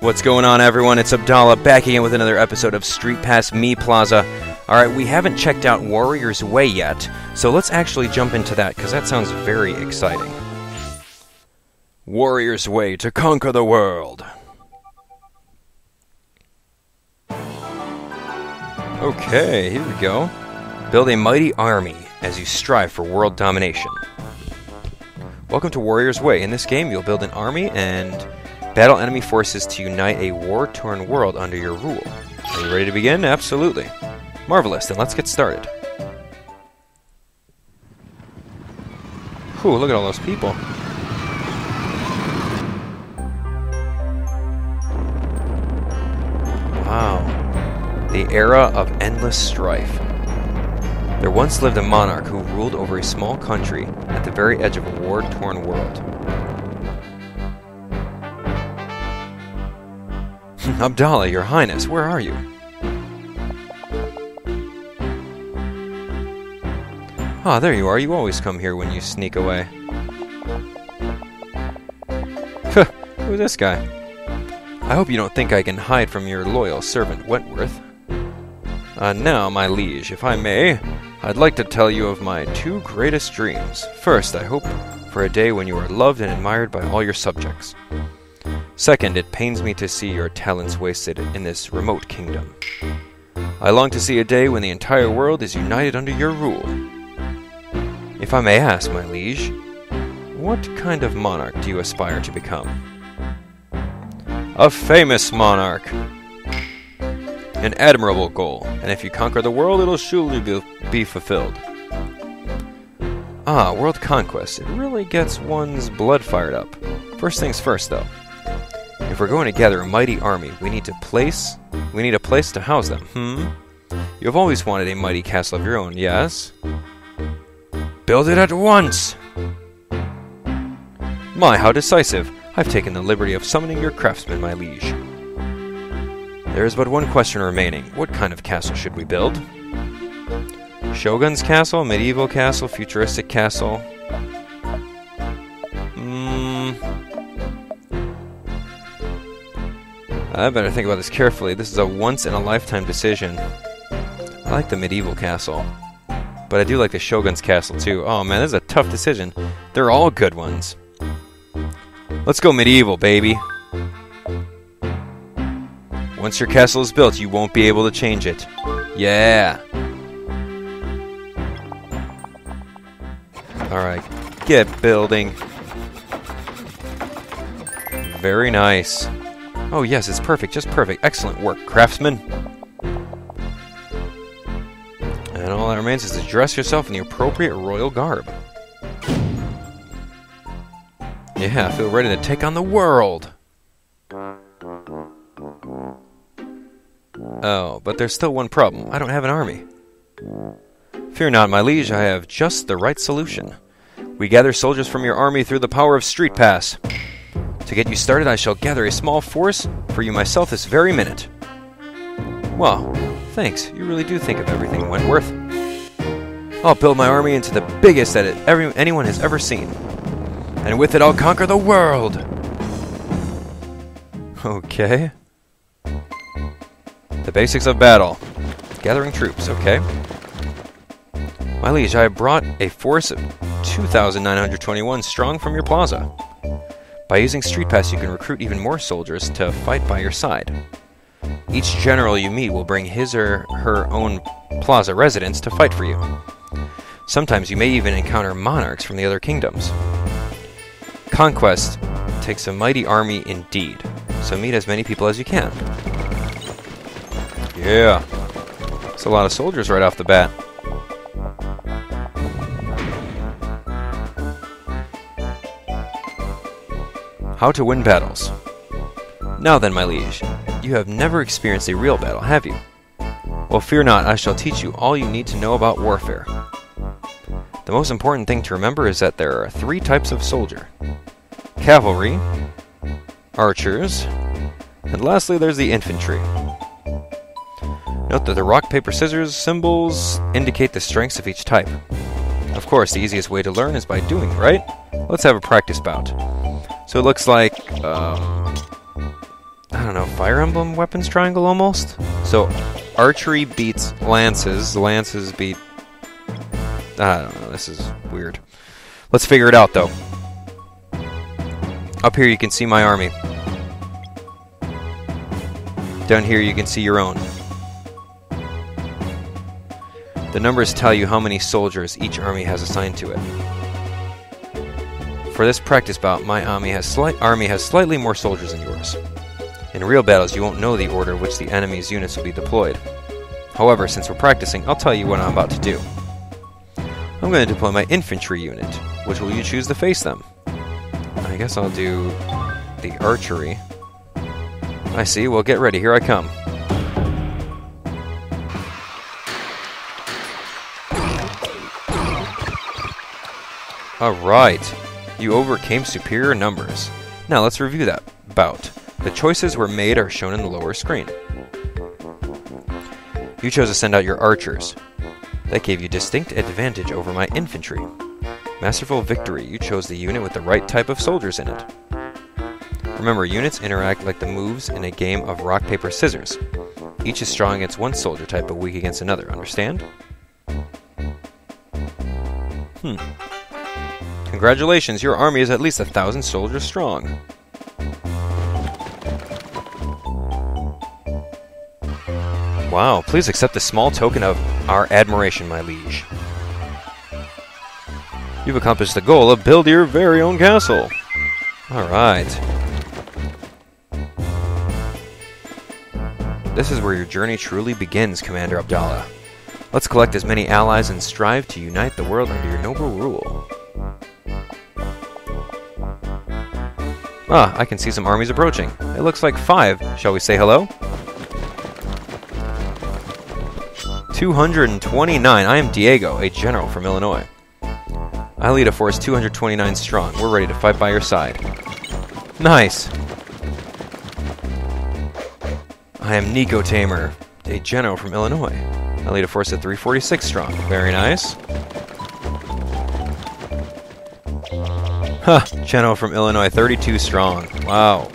What's going on, everyone? It's Abdallah back again with another episode of Street Pass Mii Plaza. Alright, we haven't checked out Warrior's Way yet, so let's actually jump into that because that sounds very exciting. Warrior's Way to conquer the world. Okay, here we go. Build a mighty army as you strive for world domination. Welcome to Warrior's Way. In this game, you'll build an army and battle enemy forces to unite a war-torn world under your rule. Are you ready to begin? Absolutely. Marvelous, then let's get started. Whew, look at all those people. Wow. The era of endless strife. There once lived a monarch who ruled over a small country at the very edge of a war-torn world. Abdallah, your highness, where are you? Ah, there you are. You always come here when you sneak away. Who's this guy? I hope you don't think I can hide from your loyal servant Wentworth. Uh, now, my liege, if I may, I'd like to tell you of my two greatest dreams. First, I hope for a day when you are loved and admired by all your subjects. Second, it pains me to see your talents wasted in this remote kingdom. I long to see a day when the entire world is united under your rule. If I may ask, my liege, what kind of monarch do you aspire to become? A famous monarch! An admirable goal, and if you conquer the world, it'll surely be, fulfilled. Ah, world conquest. It really gets one's blood fired up. First things first, though. If we're going to gather a mighty army, we need to place we need a place to house them. Hmm? You have always wanted a mighty castle of your own, yes? Build it at once! My, how decisive! I've taken the liberty of summoning your craftsmen, my liege. There is but one question remaining. What kind of castle should we build? Shogun's castle, medieval castle, futuristic castle. I better think about this carefully. This is a once in a lifetime decision. I like the medieval castle. But I do like the Shogun's castle too. Oh man, this is a tough decision. They're all good ones. Let's go medieval, baby. Once your castle is built, you won't be able to change it. Yeah. Alright, get building. Very nice. Oh yes, it's perfect, just perfect. Excellent work, craftsman. And all that remains is to dress yourself in the appropriate royal garb. Yeah, I feel ready to take on the world. Oh, but there's still one problem. I don't have an army. Fear not, my liege, I have just the right solution. We gather soldiers from your army through the power of Street Pass. To get you started, I shall gather a small force for you myself this very minute. Well, thanks. You really do think of everything, Wentworth. I'll build my army into the biggest that it, every, anyone has ever seen. And with it, I'll conquer the world! Okay. The basics of battle. Gathering troops, okay. My liege, I have brought a force of 2,921 strong from your plaza. By using Street Pass, you can recruit even more soldiers to fight by your side. Each general you meet will bring his or her own plaza residents to fight for you. Sometimes you may even encounter monarchs from the other kingdoms. Conquest takes a mighty army indeed, so meet as many people as you can. Yeah. It's a lot of soldiers right off the bat. How to win battles. Now then, my liege, you have never experienced a real battle, have you? Well, fear not, I shall teach you all you need to know about warfare. The most important thing to remember is that there are three types of soldier. Cavalry, archers, and lastly there's the infantry. Note that the rock, paper, scissors symbols indicate the strengths of each type. Of course, the easiest way to learn is by doing, right? Let's have a practice bout. So it looks like, um, I don't know, Fire Emblem weapons triangle almost? So, archery beats lances, lances beat. I don't know, this is weird. Let's figure it out though. Up here you can see my army. Down here you can see your own. The numbers tell you how many soldiers each army has assigned to it. For this practice bout, my army has, slight, army has slightly more soldiers than yours. In real battles, you won't know the order in which the enemy's units will be deployed. However, since we're practicing, I'll tell you what I'm about to do. I'm going to deploy my infantry unit. Which will you choose to face them? I guess I'll do the archery. I see. Well, get ready. Here I come. Alright. You overcame superior numbers. Now let's review that bout. The choices were made are shown in the lower screen. You chose to send out your archers. That gave you distinct advantage over my infantry. Masterful victory, you chose the unit with the right type of soldiers in it. Remember, units interact like the moves in a game of rock, paper, scissors. Each is strong against one soldier type but weak against another, understand? Hmm. Congratulations, your army is at least a thousand soldiers strong. Wow, please accept this small token of our admiration, my liege. You've accomplished the goal of build your very own castle. Alright. This is where your journey truly begins, Commander Abdallah. Let's collect as many allies and strive to unite the world under your noble rule. Ah, I can see some armies approaching. It looks like five. Shall we say hello? 229. I am Diego, a general from Illinois. I lead a force 229 strong. We're ready to fight by your side. Nice. I am Nico Tamer, a general from Illinois. I lead a force of 346 strong. Very nice. Huh, Cheno from Illinois, 32 strong. Wow.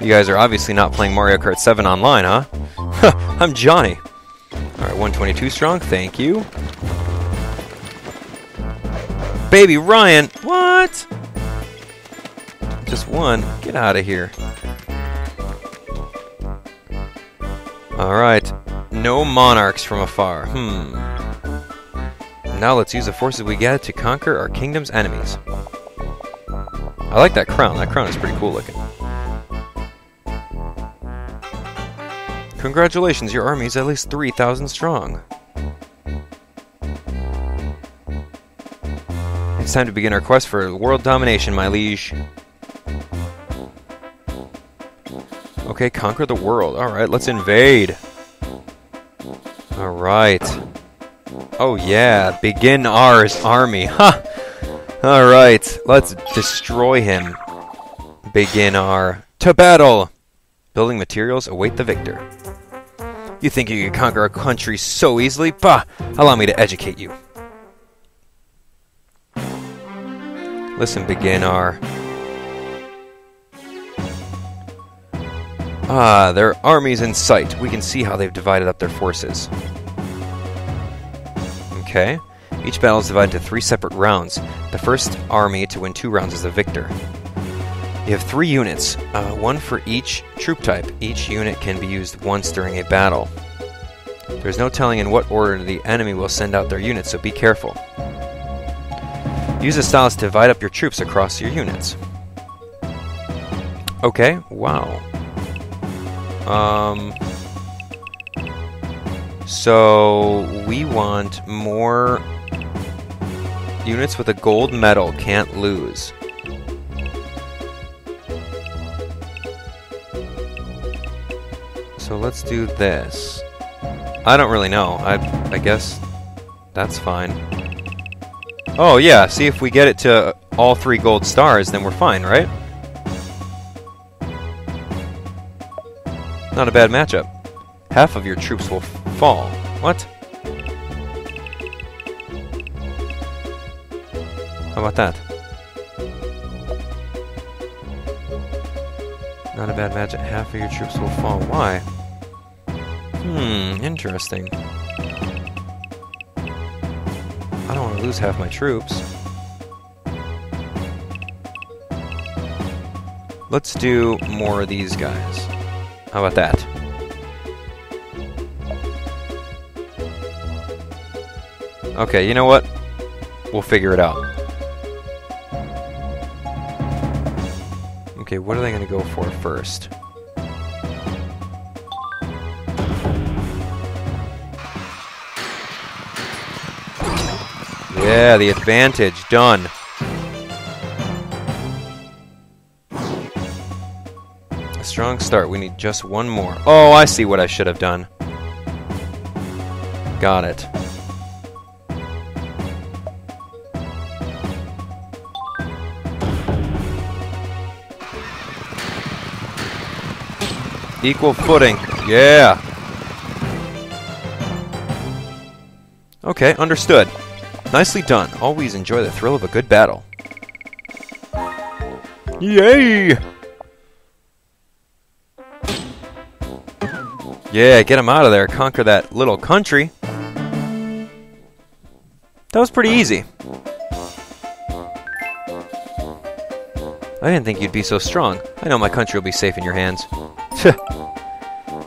You guys are obviously not playing Mario Kart 7 online, huh? I'm Johnny. Alright, 122 strong, thank you. Baby Ryan! What? Just one. Get out of here. Alright. No monarchs from afar. Hmm. Now let's use the forces we get to conquer our kingdom's enemies. I like that crown. That crown is pretty cool looking. Congratulations, your army is at least 3,000 strong. It's time to begin our quest for world domination, my liege. Okay, conquer the world. Alright, let's invade. Alright. Oh yeah, begin ours army. Ha! Alright, let's destroy him. Begin our... To battle! Building materials await the victor. You think you can conquer a country so easily? Bah! Allow me to educate you. Listen, begin our... Ah, their armies in sight. We can see how they've divided up their forces. Okay. Each battle is divided into three separate rounds. The first army to win two rounds is the victor. You have three units, uh, one for each troop type. Each unit can be used once during a battle. There's no telling in what order the enemy will send out their units, so be careful. Use the stylus to divide up your troops across your units. Okay, wow. Um, so we want more units with a gold medal can't lose. So let's do this. I don't really know. I I guess that's fine. Oh yeah, see if we get it to all three gold stars, then we're fine, right? Not a bad matchup. Half of your troops will fall. What? How about that? Not a bad match. Half of your troops will fall. Why? Hmm, interesting. I don't want to lose half my troops. Let's do more of these guys. How about that? Okay, you know what? We'll figure it out. Okay, what are they going to go for first? Yeah, the advantage. Done. A strong start. We need just one more. Oh, I see what I should have done. Got it. Equal footing. Yeah. Okay, understood. Nicely done. Always enjoy the thrill of a good battle. Yay! Yeah, get him out of there. Conquer that little country. That was pretty easy. I didn't think you'd be so strong. I know my country will be safe in your hands.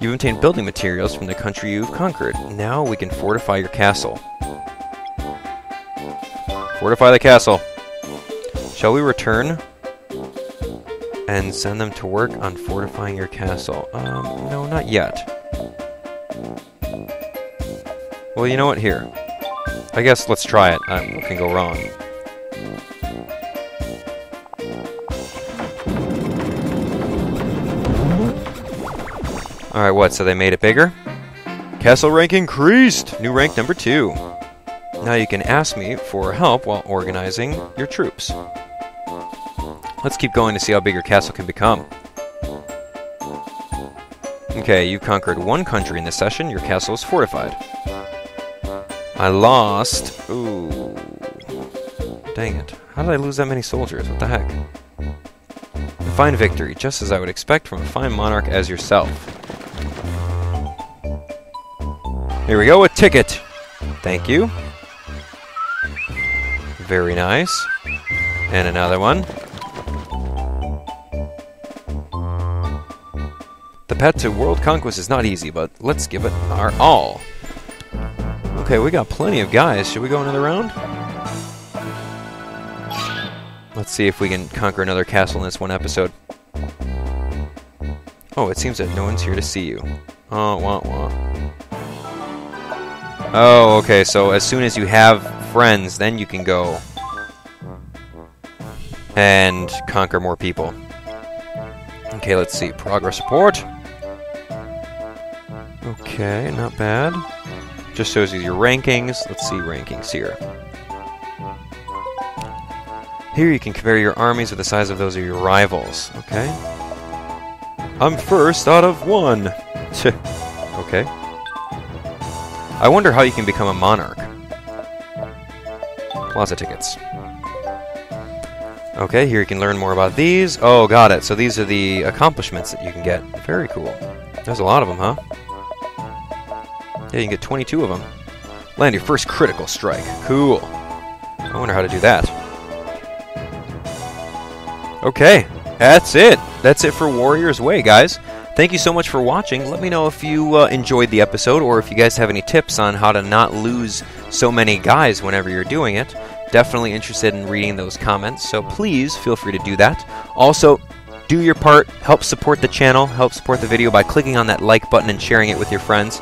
You've obtained building materials from the country you've conquered. Now we can fortify your castle. Fortify the castle. Shall we return and send them to work on fortifying your castle? Um, no, not yet. Well, you know what? Here. I guess let's try it. Uh, what can go wrong? Alright, what? So they made it bigger? Castle rank increased! New rank number two. Now you can ask me for help while organizing your troops. Let's keep going to see how big your castle can become. Okay, you conquered one country in this session. Your castle is fortified. I lost... Ooh. Dang it. How did I lose that many soldiers? What the heck? Fine victory, just as I would expect from a fine monarch as yourself. Here we go, a ticket! Thank you. Very nice. And another one. The path to world conquest is not easy, but let's give it our all. Okay, we got plenty of guys. Should we go another round? Let's see if we can conquer another castle in this one episode. Oh, it seems that no one's here to see you. Oh, wah wah. Oh, okay, so as soon as you have friends, then you can go and conquer more people. Okay, let's see. Progress report. Okay, not bad. Just shows you your rankings. Let's see rankings here. Here you can compare your armies with the size of those of your rivals. Okay. I'm first out of one. okay. I wonder how you can become a monarch. Plaza tickets. Okay, here you can learn more about these. Oh, got it. So these are the accomplishments that you can get. Very cool. There's a lot of them, huh? Yeah, you can get 22 of them. Land your first critical strike. Cool. I wonder how to do that. Okay, that's it. That's it for Warrior's Way, guys. Thank you so much for watching. Let me know if you uh, enjoyed the episode or if you guys have any tips on how to not lose so many guys whenever you're doing it. Definitely interested in reading those comments, so please feel free to do that. Also, do your part, help support the channel, help support the video by clicking on that like button and sharing it with your friends.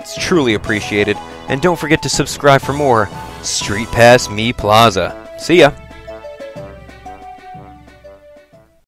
It's truly appreciated. And don't forget to subscribe for more Street Pass Mii Plaza. See ya!